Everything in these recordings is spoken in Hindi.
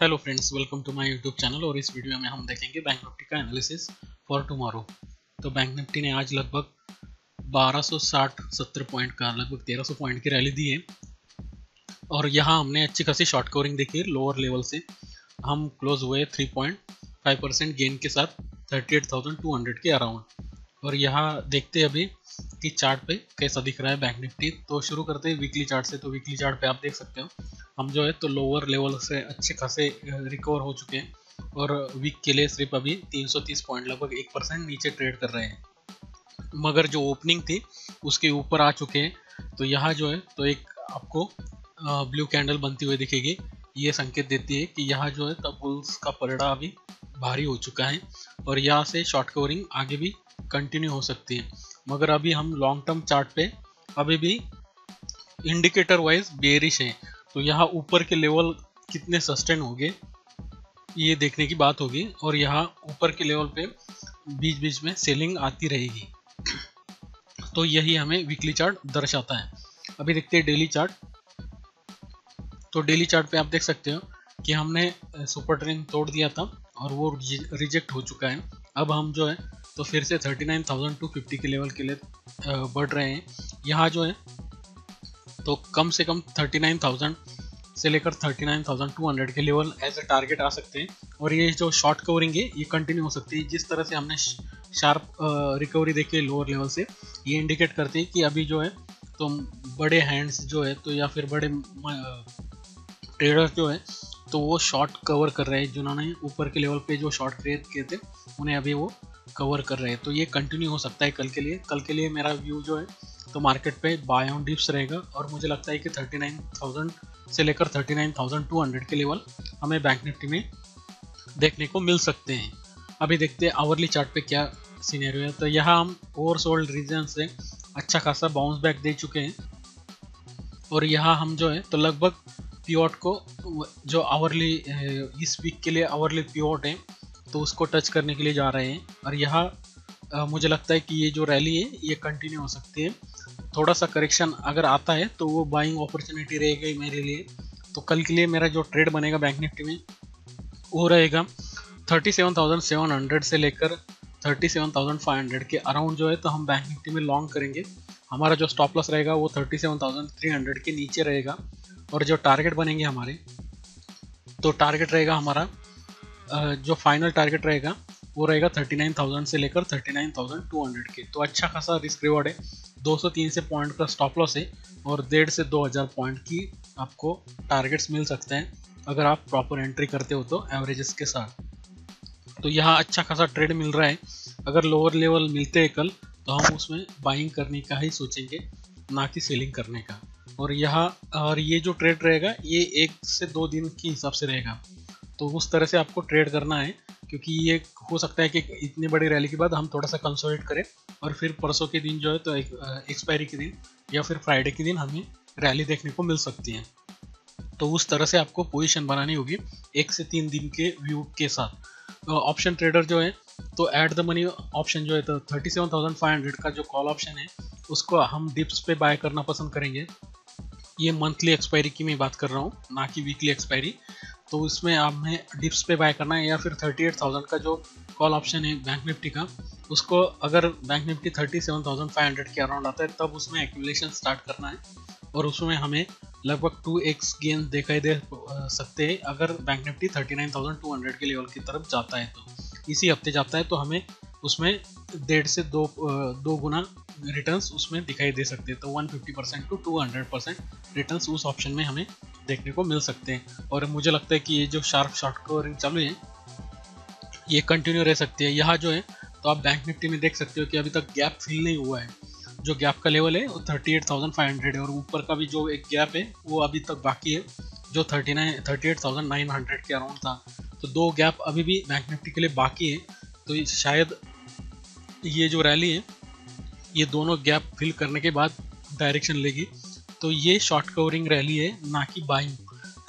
Hello friends welcome to my YouTube channel और इस वीडियो में हम देखेंगे बैंक निफ्टी का एनालिसिस फॉर टुमारो तो बैंक निफ्टी ने आज लगभग 1260 70 पॉइंट का लगभग 1300 पॉइंट की रैली दी है। और यहाँ हमने अच्छी खासी शॉर्ट कवरिंग देखी है लोअर लेवल से। हम क्लोज हुए 3.5 परसेंट गेन के साथ 38,200 के अराउंड और यहाँ देखते अभी कि चार्ट पे कैसा दिख रहा है बैंक निफ्टी तो शुरू करते हैं वीकली चार्ट से। तो वीकली चार्ट पे आप देख सकते हो। हम जो है तो लोअर लेवल से अच्छे खासे रिकवर हो चुके हैं और वीक के लिए सिर्फ़ अभी 330 पॉइंट लगभग एक परसेंट नीचे ट्रेड कर रहे हैं। मगर जो ओपनिंग थी, उसके ऊपर आ चुके हैं। तो यहाँ जो है तो एक आपको ब्लू कैंडल बनती हुई दिखेगी। ये संकेत देती है कि यहाँ जो है तो बुल्स का पलड़ा अभी भारी हो चुका है और यहाँ से शॉर्ट कवरिंग आगे भी कंटिन्यू हो सकती है। मगर अभी हम लॉन्ग टर्म चार्ट पे अभी भी इंडिकेटर वाइज बेरिश है। तो यहाँ ऊपर के लेवल कितने सस्टेन होंगे ये देखने की बात होगी। और यहाँ ऊपर के लेवल पे बीच बीच में सेलिंग आती रहेगी। तो यही हमें वीकली चार्ट दर्शाता है। अभी देखते हैं डेली चार्ट तो डेली चार्ट पे आप देख सकते हो कि हमने सुपर ट्रेन तोड़ दिया था और वो रिजेक्ट हो चुका है। अब हम जो है तो फिर से 39,250 के लेवल के लिए बढ़ रहे हैं। यहाँ जो है तो कम से कम 39,000 से लेकर 39,200 के लेवल एज ए टारगेट आ सकते हैं। और ये जो शॉर्ट कवरिंग है ये कंटिन्यू हो सकती है। जिस तरह से हमने शार्प रिकवरी देखी है लोअर लेवल से ये इंडिकेट करती है कि अभी जो है तो बड़े हैंड्स जो है तो या फिर बड़े ट्रेडर जो है तो वो शॉर्ट कवर कर रहे हैं। जिन्होंने ऊपर के लेवल पे जो शॉर्ट क्रिएट किए थे उन्हें अभी वो कवर कर रहे हैं। तो ये कंटिन्यू हो सकता है कल के लिए। कल के लिए मेरा व्यू जो है तो मार्केट पे बाय ऑन डिप्स रहेगा और मुझे लगता है कि 39,000 से लेकर 39,200 के लेवल हमें बैंक निफ्टी में देखने को मिल सकते हैं। अभी देखते हैं आवरली चार्ट पे क्या सीनेरियो है। तो यहाँ हम ओवरसोल्ड रीजन से अच्छा खासा बाउंस बैक दे चुके हैं। और यहाँ हम जो है तो लगभग पीओट को जो आवरली इस वीक के लिए आवरली पीओट है तो उसको टच करने के लिए जा रहे हैं। और यहाँ मुझे लगता है कि ये जो रैली है ये कंटिन्यू हो सकती है। थोड़ा सा करेक्शन अगर आता है तो वो बाइंग अपॉर्चुनिटी रहेगी मेरे लिए। तो कल के लिए मेरा जो ट्रेड बनेगा बैंक निफ्टी में वो रहेगा 37,700 से लेकर 37,500 के अराउंड जो है तो हम बैंक निफ्टी में लॉन्ग करेंगे। हमारा जो स्टॉप लॉस रहेगा वो 37,300 के नीचे रहेगा। और जो टारगेट बनेंगे हमारे तो टारगेट रहेगा हमारा जो फाइनल टारगेट रहेगा वो रहेगा 39,000 से लेकर 39,200 के। तो अच्छा खासा रिस्क रिवॉर्ड है। 203 से पॉइंट का स्टॉप लॉस है और डेढ़ से 2000 पॉइंट की आपको टारगेट्स मिल सकते हैं अगर आप प्रॉपर एंट्री करते हो तो एवरेजेस के साथ। तो यहाँ अच्छा खासा ट्रेड मिल रहा है। अगर लोअर लेवल मिलते हैं कल तो हम उसमें बाइंग करने का ही सोचेंगे ना कि सेलिंग करने का। और यहाँ और ये जो ट्रेड रहेगा ये एक से दो दिन के हिसाब से रहेगा। तो उस तरह से आपको ट्रेड करना है। क्योंकि ये हो सकता है कि इतने बड़ी रैली के बाद हम थोड़ा सा कंसोलिडेट करें और फिर परसों के दिन जो है तो एक्सपायरी के दिन या फिर फ्राइडे के दिन हमें रैली देखने को मिल सकती है। तो उस तरह से आपको पोजीशन बनानी होगी एक से तीन दिन के व्यू के साथ। ऑप्शन तो ट्रेडर जो है तो एट द मनी ऑप्शन जो है तो thirty seven thousand five hundred का जो कॉल ऑप्शन है, उसको हम डिप्स पे बाय करना पसंद करेंगे। ये मंथली एक्सपायरी की मैं बात कर रहा हूँ, ना कि वीकली एक्सपायरी तो इसमें हमें डिप्स पे बाय करना है या फिर थर्टी एट थाउज़ेंड का जो कॉल ऑप्शन है बैंक निफ्टी का, उसको अगर Bank Nifty thirty seven thousand five hundred के अराउंड आता है, तब उसमें एक्यूमुलेशन स्टार्ट करना है। और उसमें हमें लगभग टू एक्स गेन दिखाई दे सकते हैं अगर Bank Nifty thirty nine thousand two hundred के लेवल की तरफ़ जाता है तो। इसी हफ़्ते जाता है तो हमें उसमें डेढ़ से दो दो गुना रिटर्न्स उसमें दिखाई दे सकते हैं। तो 150 परसेंट टू 200 परसेंट रिटर्न्स उस ऑप्शन में हमें देखने को मिल सकते हैं। और मुझे लगता है कि ये जो शार्प शॉर्ट कवरिंग चालू है, ये कंटिन्यू रह सकती है। यहाँ जो है तो आप बैंक निफ्टी में देख सकते हो कि अभी तक गैप फिल नहीं हुआ है। जो गैप का लेवल है, वो thirty eight thousand five hundred है। और ऊपर का भी जो एक गैप है, वो अभी तक बाकी है, जो thirty nine thirty eight thousand nine hundred के अराउंड था। तो दो गैप अभी भी बैंक निफ्टी के लिए बाकी है। तो शायद ये जो रैली है, ये दोनों गैप फिल करने के बाद डायरेक्शन लेगी। तो ये शॉर्ट कवरिंग रैली है, ना कि बाइंग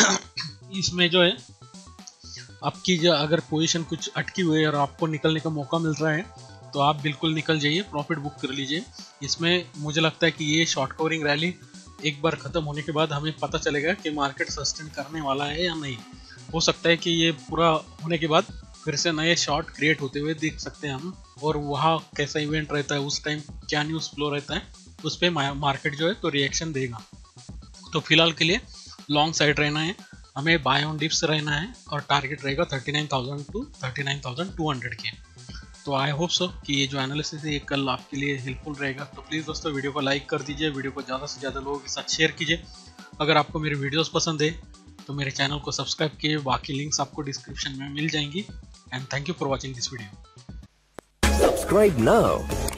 इसमें जो है, आपकी जो अगर पोजीशन कुछ अटकी हुई है और आपको निकलने का मौका मिल रहा है तो आप बिल्कुल निकल जाइए प्रॉफिट बुक कर लीजिए। इसमें मुझे लगता है कि ये शॉर्ट कवरिंग रैली एक बार ख़त्म होने के बाद हमें पता चलेगा कि मार्केट सस्टेन करने वाला है या नहीं। हो सकता है कि ये पूरा होने के बाद फिर से नए शॉर्ट क्रिएट होते हुए देख सकते हैं हम, और वहाँ कैसा इवेंट रहता है, उस टाइम क्या न्यूज़ फ्लो रहता है। उस पर मार्केट जो है तो रिएक्शन देगा। तो फ़िलहाल के लिए लॉन्ग साइड रहना है। हमें बाय ऑन डिप्स रहना है और टारगेट रहेगा 39,000 टू 39,200 के। तो आई होप सो कि ये जो एनालिसिस है ये कल आपके लिए हेल्पफुल रहेगा। तो प्लीज़ दोस्तों वीडियो को लाइक कर दीजिए। वीडियो को ज़्यादा से ज़्यादा लोगों के साथ शेयर कीजिए। अगर आपको मेरी वीडियोस पसंद है तो मेरे चैनल को सब्सक्राइब किए। बाकी लिंक्स आपको डिस्क्रिप्शन में मिल जाएँगी। And thank you for watching this video Subscribe now.